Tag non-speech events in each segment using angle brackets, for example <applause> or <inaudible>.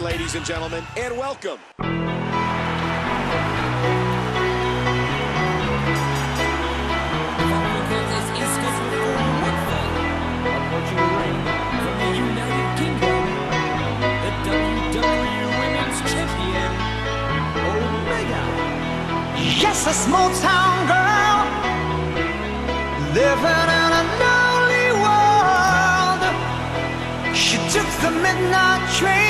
evening, ladies and gentlemen, and welcome. Yes, a small town girl living in a lonely world. She took the midnight train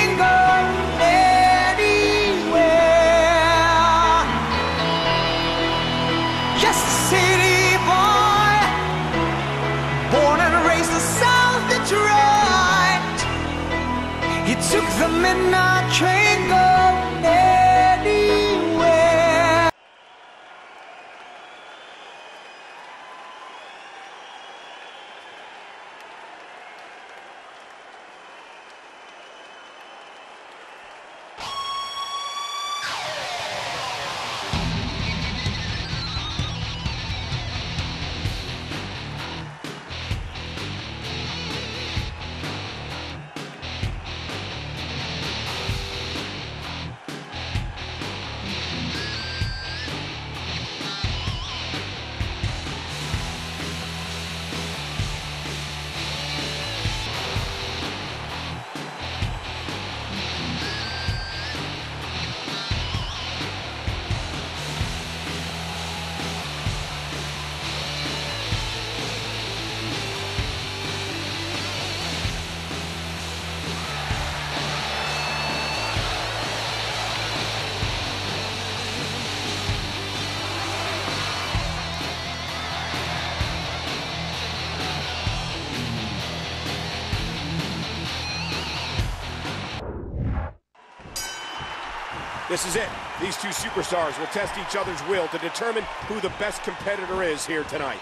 This is it. These two superstars will test each other's will to determine who the best competitor is here tonight.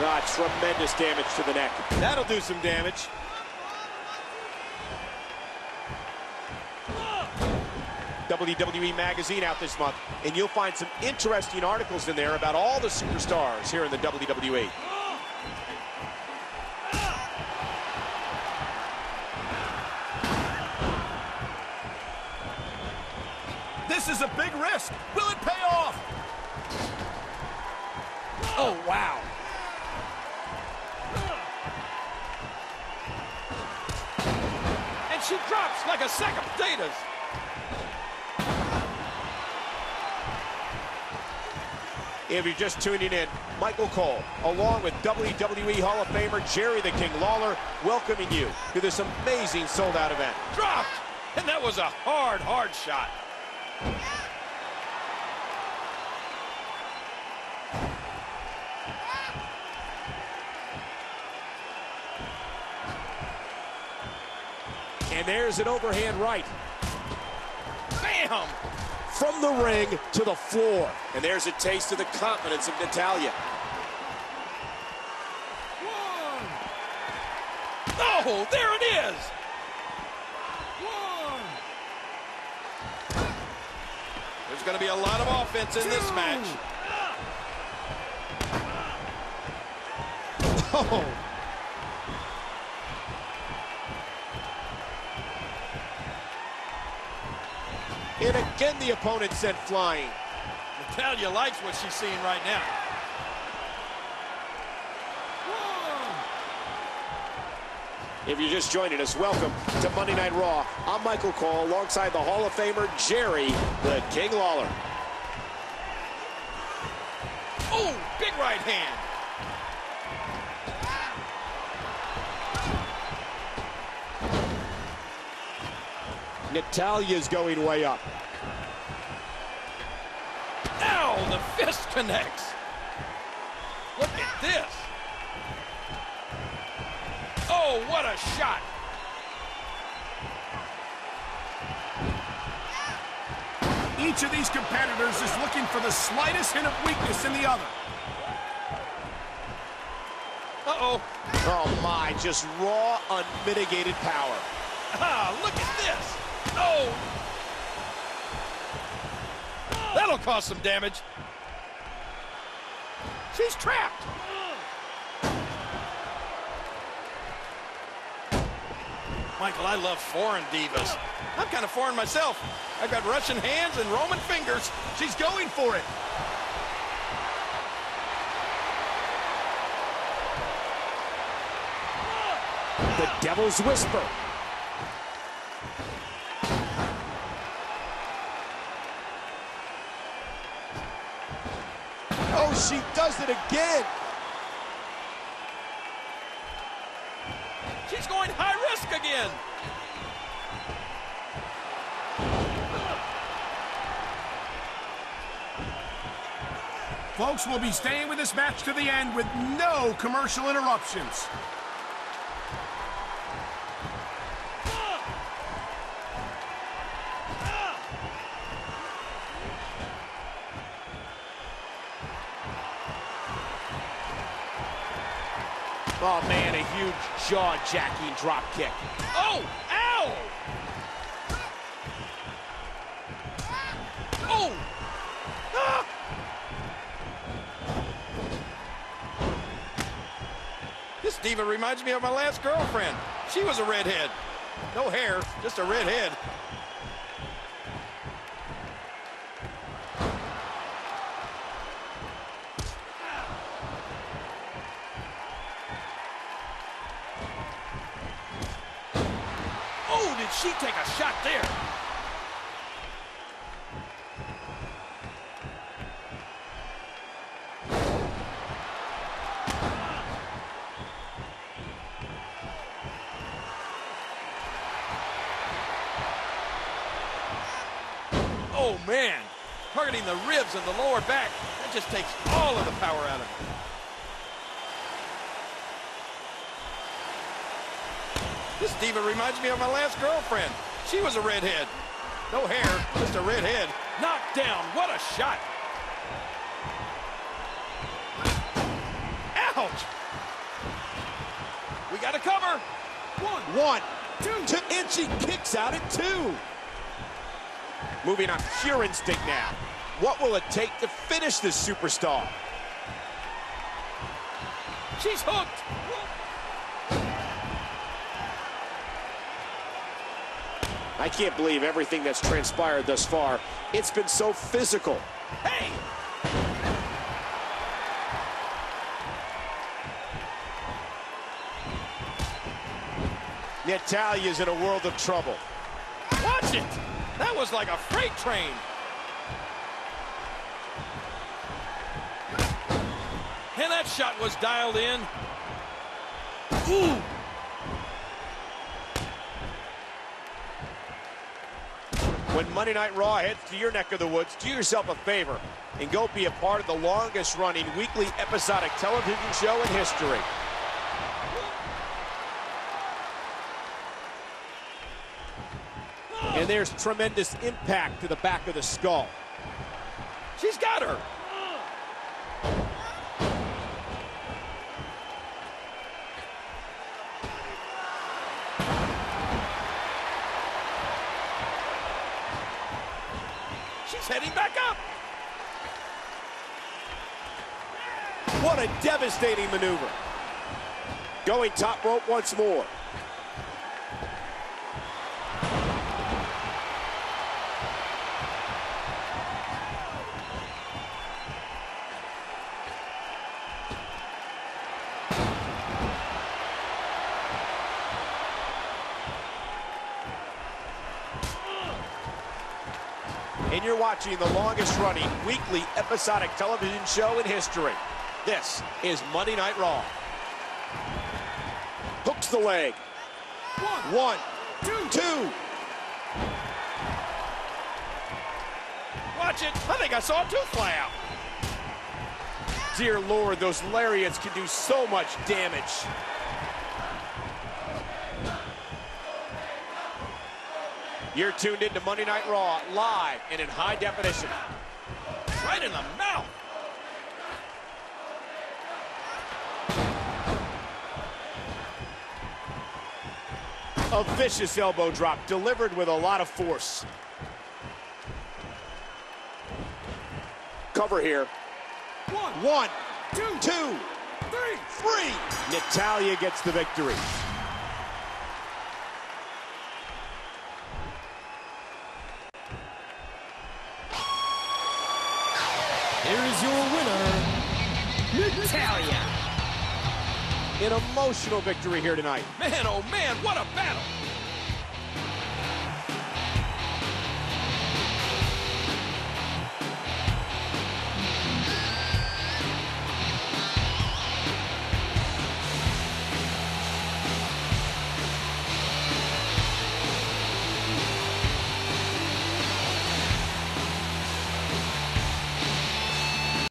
Ah, tremendous damage to the neck. That'll do some damage. WWE Magazine out this month, and you'll find some interesting articles in there about all the superstars here in the WWE. This is a big risk. Will it pay off? Oh, wow. And she drops like a sack of potatoes. If you're just tuning in, Michael Cole, along with WWE Hall of Famer Jerry the King Lawler, welcoming you to this amazing sold-out event. Dropped. And that was a hard, hard shot. And there's an overhand right Bam! from the ring to the floor. And there's a taste of the confidence of Natalya. One. Oh, there it is. One. There's going to be a lot of offense in this match. Oh, <laughs> and again the opponent sent flying. Natalya likes what she's seeing right now. If you're just joining us, welcome to Monday Night Raw. I'm Michael Cole alongside the Hall of Famer Jerry the King Lawler. Oh, big right hand. Natalya's going way up. Ow, the fist connects. Look at this. Oh, what a shot. Each of these competitors is looking for the slightest hint of weakness in the other. Uh-oh. Oh my, just raw, unmitigated power. Ah, look at this. Oh. That'll cause some damage. She's trapped. Michael, I love foreign divas. I'm kind of foreign myself. I've got Russian hands and Roman fingers. She's going for it. The Devil's Whisper. Oh, she does it again. She's going high again. Folks, we'll be staying with this match to the end with no commercial interruptions. Oh, man, a huge jaw-jacking drop kick. Oh, ow! Oh! Ah! This diva reminds me of my last girlfriend. She was a redhead. No hair, just a redhead. Oh, did she take a shot there? Oh, man. Targeting the ribs and the lower back. That just takes all of the power out of it. This diva reminds me of my last girlfriend. She was a redhead. No hair, just a redhead. Knocked down. What a shot. Ouch. We got to cover. One, one, two, two, and she kicks out at two. Moving on pure instinct now. What will it take to finish this superstar? She's hooked. I can't believe everything that's transpired thus far. It's been so physical. Hey! Natalya's in a world of trouble. Watch it! That was like a freight train. And that shot was dialed in. Ooh! When Monday Night Raw heads to your neck of the woods, do yourself a favor and go be a part of the longest running weekly episodic television show in history. And there's tremendous impact to the back of the skull. She's got her. She's heading back up. What a devastating maneuver. Going top rope once more. And you're watching the longest running weekly episodic television show in history. This is Monday Night Raw. Hooks the leg. One, two, two. Watch it. I think I saw a tooth fly out. Dear Lord, those lariats can do so much damage. You're tuned into Monday Night Raw, live and in high definition. Right in the mouth. A vicious elbow drop delivered with a lot of force. Cover here. One, One two, two, three, three. Natalya gets the victory. Here is your winner, Natalya. An emotional victory here tonight. Man, oh man, what a battle!